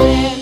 Yeah.